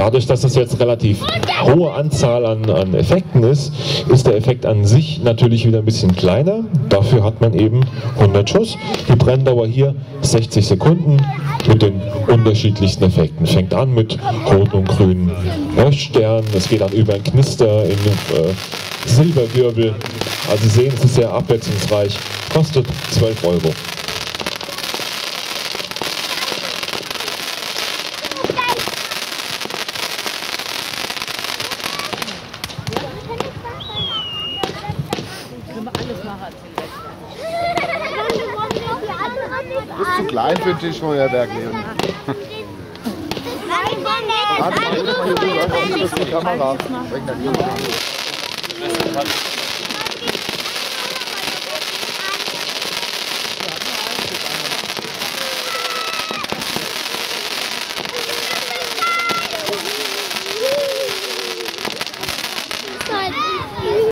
Dadurch, dass es jetzt relativ hohe Anzahl an, an Effekten ist, ist der Effekt an sich natürlich wieder ein bisschen kleiner. Dafür hat man eben 100 Schuss. Die Brenndauer hier 60 Sekunden mit den unterschiedlichsten Effekten. Fängt an mit roten und grünen Leuchtsternen, es geht dann über ein Knister in äh, Silberwirbel. Also Sie sehen, es ist sehr abwechslungsreich, kostet 12 Euro. Du bist zu klein für ein Tischfeuerwerk, Leon. Warte mal, ich mal hier rüber. Das ist die Kamera. Weg, dann hier.